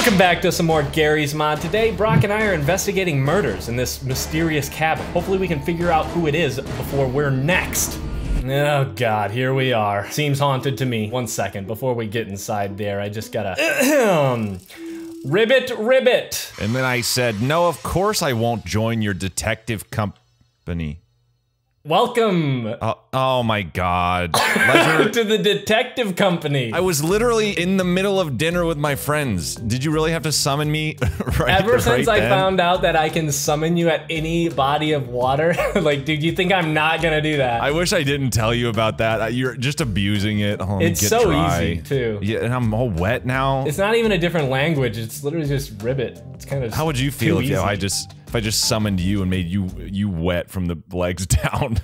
Welcome back to some more Garry's Mod. Today, Brock and I are investigating murders in this mysterious cabin. Hopefully we can figure out who it is before we're next. Oh god, here we are. Seems haunted to me. One second, before we get inside there, I just gotta... ribbit, ribbit! And then I said, no, of course I won't join your detective company. Welcome Oh, oh my god. To the detective company. I was literally in the middle of dinner with my friends. Did you really have to summon me right Ever right since I then? found out that I can summon you at any body of water, like, dude, you think I'm not gonna do that? I wish I didn't tell you about that. Uh, You're just abusing it. Oh, It's so dry. easy, too. Yeah, and I'm all wet now. It's not even a different language. It's literally just ribbit. It's kind of. How would you feel if you know, I just if I just summoned you and made you you wet from the legs down?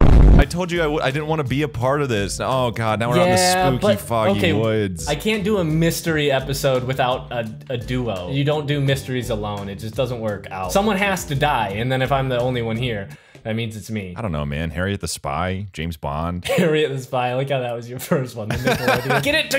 I told you I w I didn't want to be a part of this. Oh god, now we're out Yeah, in the spooky, but foggy okay, woods. I can't do a mystery episode without a, a duo. You don't do mysteries alone. It just doesn't work out. Someone has to die, and then if I'm the only one here, that means it's me. I don't know, man. Harriet the Spy, James Bond. Harriet the Spy. I like how that was your first one. the Get it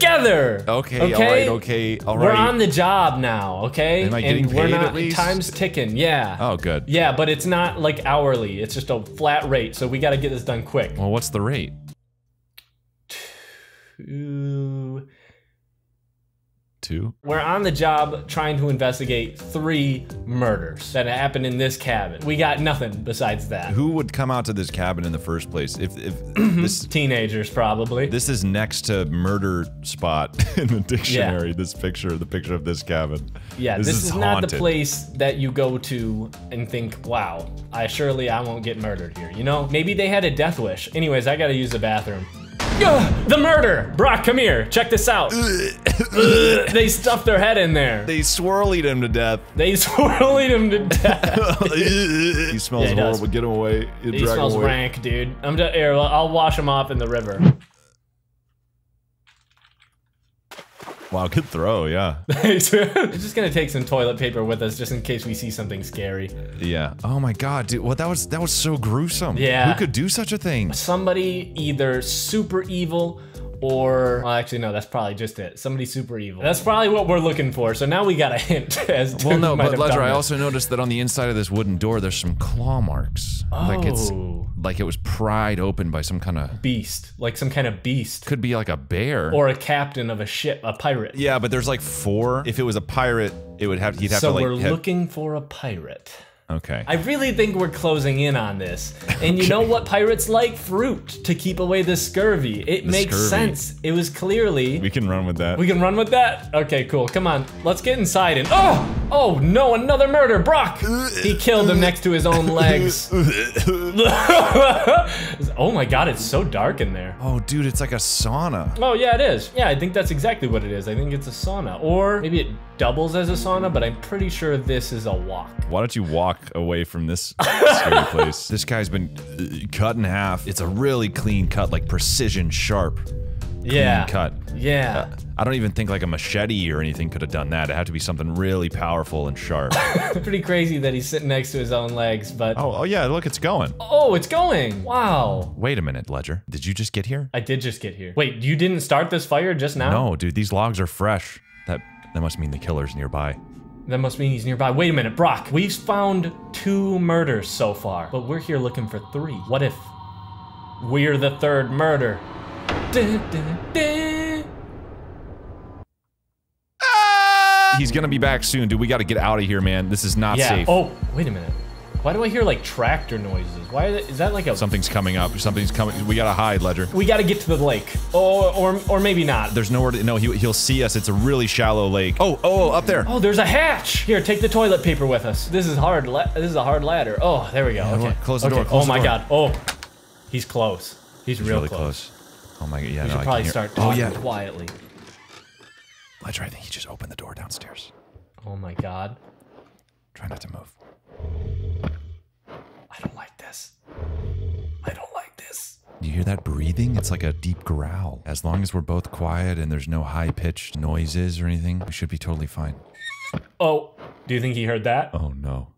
together. Okay, all right, okay, all right. We're on the job now. Okay. Am I and getting we're paid not, at least? Time's ticking. Yeah. Oh, good. Yeah, but it's not like hourly. It's just a flat rate. So we got to get this done quick. Well, what's the rate? Ooh. We're on the job trying to investigate three murders that happened in this cabin. We got nothing besides that. Who would come out to this cabin in the first place? If if this Teenagers, probably. this is next to murder spot in the dictionary. This picture, the picture of this cabin. yeah, this, is, is not the place that you go to and think, wow, I surely I won't get murdered here. You know, maybe they had a death wish. Anyways, I gotta use the bathroom. The murder! Brock, come here. Check this out. They stuffed their head in there. They swirlied him to death. They swirled him to death. he smells Yeah, he does. horrible. Get him away. He smells away. rank, dude. I'm just here. I'll wash him off in the river. Wow, good throw. Yeah, it's just gonna take some toilet paper with us just in case we see something scary. yeah. Oh my god, dude. Well, that was that was so gruesome. Yeah. Who could do such a thing? Somebody either super evil or well, actually no, that's probably just it. Somebody super evil. That's probably what we're looking for. So now we got a hint as to Well, no, but Ledger, I also noticed that on the inside of this wooden door, there's some claw marks. Like it's Oh. like it was pried open by some kind of beast, like some kind of beast, could be like a bear. or a captain of a ship, a pirate. yeah, but there's like four. If it was a pirate, it would have he'd have so to like. we're have- looking for a pirate. Okay. I really think we're closing in on this. And you know what pirates like? Fruit to keep away the scurvy. It makes scurvy. sense. It was clearly. we can run with that. We can run with that? Okay, cool. Come on. Let's get inside and. Oh! Oh no, another murder! Brock! He killed him next to his own legs. oh my god, it's so dark in there. oh, dude, it's like a sauna. Oh yeah, it is. Yeah, I think that's exactly what it is. I think it's a sauna. Or maybe it doubles as a sauna, but I'm pretty sure this is a walk. Why don't you walk away from this scary place? This guy's been cut in half. It's a really clean cut, like precision sharp Yeah. cut. Yeah. Uh, I don't even think like a machete or anything could have done that. It had to be something really powerful and sharp. Pretty crazy that he's sitting next to his own legs, but oh, oh yeah, look, it's going. oh, it's going. Wow. Wait a minute, Ledger. Did you just get here? I did just get here. Wait, you didn't start this fire just now? No, dude, these logs are fresh. That that must mean the killer's nearby. That must mean he's nearby. Wait a minute, Brock. We've found two murders so far, but we're here looking for three. What if we're the third murder? Dun, dun, dun. He's gonna be back soon, dude. We gotta get out of here, man. This is not Yeah. safe. Oh, wait a minute. Why do I hear like tractor noises? Why is that, is that like a? Something's coming up. Something's coming. We gotta hide, Ledger. We got to get to the lake, or or or maybe not. There's nowhere to. No, he, he'll see us. It's a really shallow lake. Oh, oh, oh, up there. Oh, there's a hatch. Here, take the toilet paper with us. This is hard. La- this is a hard ladder. Oh, there we go. okay. close the okay. door, close oh the my door. god. Oh, he's close. He's, He's real really close. close. Oh my god, yeah, We no, should probably start Oh talking yeah, quietly. Ledger. I think he just opened the door downstairs. Oh my god. Try not to move. I don't like this. I don't like this. You hear that breathing? It's like a deep growl. As long as we're both quiet and there's no high pitched noises or anything, we should be totally fine. Oh, do you think he heard that? Oh no.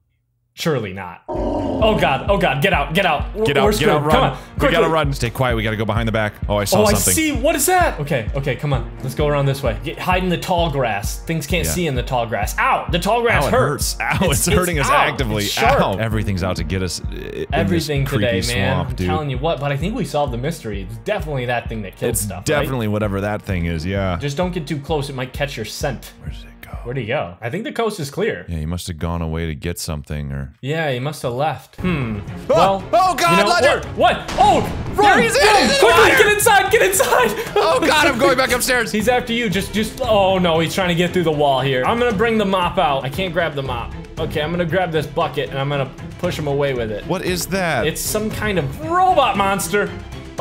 Surely not. Oh god, oh god, get out, get out. We're- Get we're out, get screwed. out, run. Come on, we gotta run. Stay quiet. We gotta go behind the back. Oh, I saw Oh, I see. What is that? Okay, okay, come on. Let's go around this way. Get, hide in the tall grass. Things can't Yeah. see in the tall grass. Ow! The tall grass Ow, hurts. hurts. Ow, it's, hurting us out. actively. It's sharp. Ow. Everything's out to get us. in Everything today, man. Swamp, I'm dude. telling you what, but I think we solved the mystery. It's definitely that thing that kills it's stuff. right? definitely whatever that thing is. Yeah. Just don't get too close. It might catch your scent. Where did it? Where'd he go? I think the coast is clear. Yeah, he must have gone away to get something, or Yeah, he must have left. Hmm. Well. oh, God, you know, Ledger! What? Oh! Run! he's in, he's in Quickly, get inside! Get inside! oh God, I'm going back upstairs. He's after you. Just, just. Oh no, he's trying to get through the wall here. I'm gonna bring the mop out. I can't grab the mop. Okay, I'm gonna grab this bucket and I'm gonna push him away with it. What is that? It's some kind of robot monster.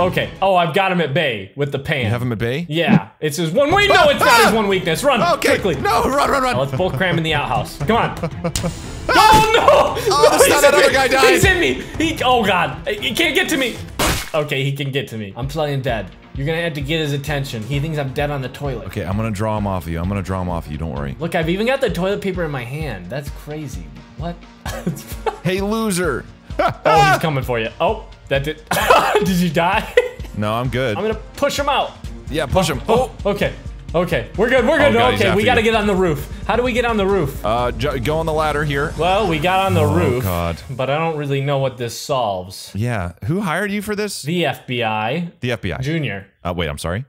Okay. Oh, I've got him at bay with the pan. you have him at bay. Yeah, it's his one. Wait, no, it's not his one weakness. Run Okay. quickly. No, run, run, run. Oh, let's both cram in the outhouse. Come on. oh no! Oh, not that other me. guy died. He's hit me. He. Oh god. He can't get to me. Okay, he can get to me. I'm playing dead. You're gonna have to get his attention. He thinks I'm dead on the toilet. Okay, I'm gonna draw him off of you. I'm gonna draw him off of you. Don't worry. Look, I've even got the toilet paper in my hand. That's crazy. What? Hey, loser. oh, he's coming for you. Oh, that did. did you die? No, I'm good. I'm gonna push him out. yeah, push him. Oh. Okay. Okay. We're good. We're good. Oh, God, okay, we gotta you. get on the roof. How do we get on the roof? Uh, go on the ladder here. Well, we got on the roof. Oh, God. But I don't really know what this solves. Yeah. Who hired you for this? The FBI The FBI. Junior. Uh, wait, I'm sorry.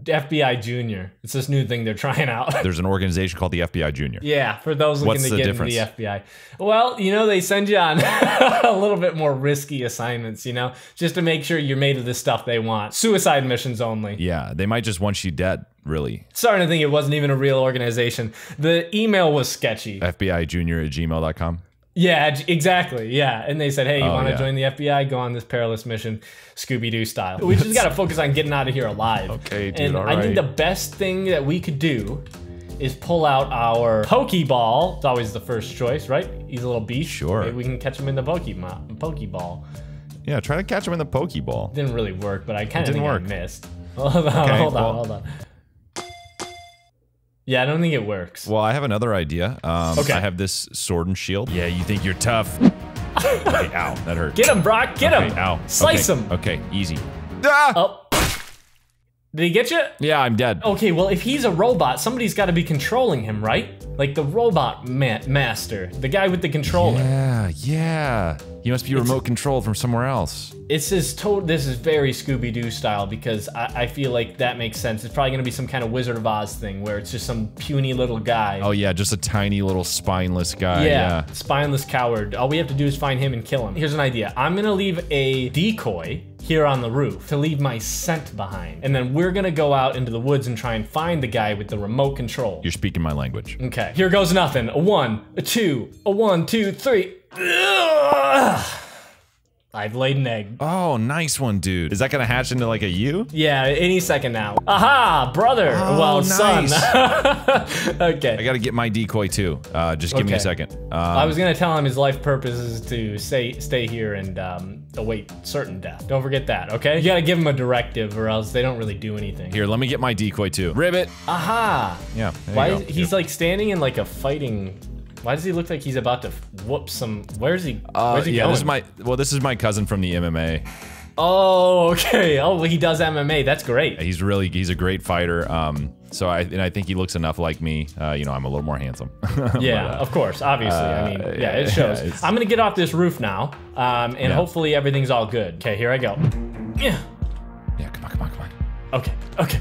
FBI Junior. It's this new thing they're trying out. There's an organization called the FBI Junior. yeah, for those looking What's to get difference? into the FBI. Well, you know, they send you on a little bit more risky assignments, you know, just to make sure you're made of the stuff they want. Suicide missions only. Yeah, they might just want you dead, really. Starting to think it wasn't even a real organization. The email was sketchy. FBI Junior at gmail.com. Yeah, exactly. Yeah. And they said, hey, you Oh, want to yeah. join the FBI? Go on this perilous mission, Scooby Doo style. We just got to focus on getting out of here alive. Okay, dude, And I think the best thing that we could do is pull out our Pokeball. It's always the first choice, right? He's a little beast. Sure. Maybe we can catch him in the Pokemon, uh, Pokeball. Yeah, try to catch him in the Pokeball. Didn't really work, but I kind of think work. I missed. Hold on, Okay, hold on, well- hold on. Yeah, I don't think it works. Well, I have another idea. Um, Okay. I have this sword and shield. Yeah, you think you're tough. okay, ow, that hurt. Get him, Brock. Get him. Ow. Slice okay, him. Okay, easy. Ah! Oh. Did he get you? Yeah, I'm dead. Okay, well, if he's a robot, somebody's got to be controlling him, right? Like the robot ma- master, the guy with the controller. Yeah, yeah. He must be remote controlled from somewhere else. It's this to- This is very Scooby Doo style because I-, I feel like that makes sense. It's probably gonna be some kind of Wizard of Oz thing where it's just some puny little guy. Oh yeah, just a tiny little spineless guy. yeah, Yeah. spineless coward. All we have to do is find him and kill him. Here's an idea. I'm gonna leave a decoy here on the roof to leave my scent behind, and then we're gonna go out into the woods and try and find the guy with the remote control. You're speaking my language. Okay, here goes nothing. A one, a two, a one, two, three. Ugh. I've laid an egg. Oh, nice one, dude. Is that gonna hatch into like a U? Yeah, any second now. Aha, brother. Oh, well, son. Okay. I gotta get my decoy too. Uh, just give me a second. Um, I was gonna tell him his life purpose is to stay stay here and um, await certain death. Don't forget that, okay? You gotta give them a directive, or else they don't really do anything. here, let me get my decoy too. Ribbit. Aha. Yeah. Why is he's like standing in like a fighting? Why does he look like he's about to whoop some? Where's he? Uh, where's he yeah, going? this is my. Well, this is my cousin from the MMA. Oh, okay. Oh, well, he does MMA. That's great. He's really. He's a great fighter. Um. So I and I think he looks enough like me. Uh, you know, I'm a little more handsome. Yeah, But, uh, of course. Obviously. I mean, uh, yeah, it shows. it's- I'm gonna get off this roof now, um, and Yeah. hopefully everything's all good. Okay, here I go. Yeah. yeah. Come on. Come on. Come on. Okay. Okay.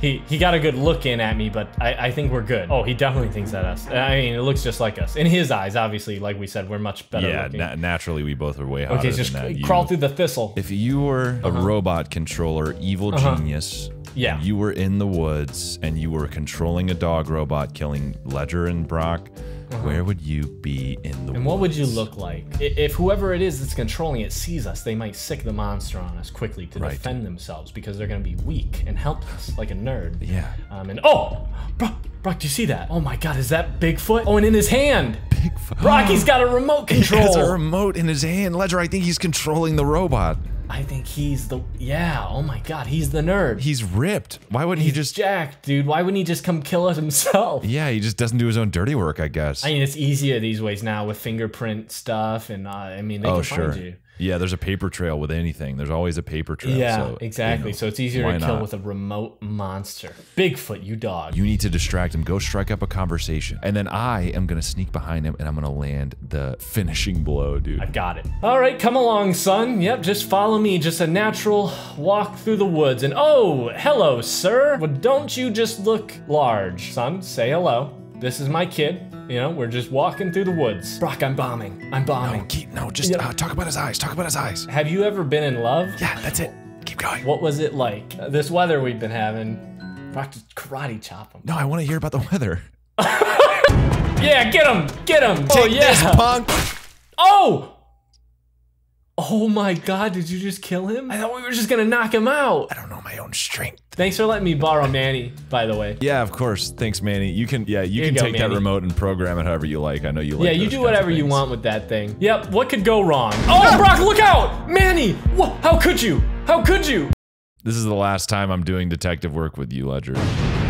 He he got a good look in at me, but I, I think we're good. Oh, he definitely thinks that us. I mean, it looks just like us. In his eyes, obviously, like we said, we're much better Yeah. looking. Na- naturally, we both are way hotter okay, just than that. You- crawl through the thistle. If you were a robot controller, evil genius, Uh-huh. Yeah. you were in the woods and you were controlling a dog robot killing Ledger and Brock, where would you be in the Uh-huh. And what would you look like? If whoever it is that's controlling it sees us, they might sick the monster on us quickly to Right. defend themselves because they're gonna be weak and helpless, like a nerd. Yeah. Um, and oh, Brock, Brock, do you see that? Oh my God, is that Bigfoot? Oh, and in his hand, Bigfoot. Brock, he's got a remote He has a remote in his hand. Ledger, I think he's controlling the robot. I think he's the yeah. Oh my god, he's the nerd. He's ripped. Why wouldn't he's he just? Jack, dude. Why wouldn't he just come kill us himself? Yeah, he just doesn't do his own dirty work, I guess. I mean, it's easier these ways now with fingerprint stuff, and uh, I mean, they oh can sure. find you. Yeah, there's a paper trail with anything. There's always a paper trail. Yeah, so, you exactly. know, so it's easier to kill not? with a remote monster. Bigfoot, you dog. You need to distract him. Go strike up a conversation, and then I am gonna sneak behind him and I'm gonna land the finishing blow, dude. I've got it. All right, come along, son. Yep, just follow me. Just a natural walk through the woods. And oh, hello, sir. Well, don't you just look large, son? Say hello. This is my kid. You know, we're just walking through the woods. Brock, I'm bombing. I'm bombing. No, keep no. Just Yeah. uh, talk about his eyes. Talk about his eyes. Have you ever been in love? Yeah, that's it. Keep going. What was it like? Uh, This weather we've been having. Brock just karate chop him. No, I want to hear about the weather. Yeah, get him! Get him! oh, Take yeah! this, punk. Oh! Oh my god, did you just kill him? I thought we were just gonna knock him out. I don't know my own strength. Thanks for letting me borrow Manny, by the way. Yeah, of course. Thanks, Manny. You can. Yeah, you Here can you go, take that remote and program it however you like. I know you like. It. Yeah, you do kinds whatever you want with that thing. Yep, what could go wrong? Oh, ah! Brock, look out! Manny! Wha how could you? How could you? This is the last time I'm doing detective work with you, Ledger.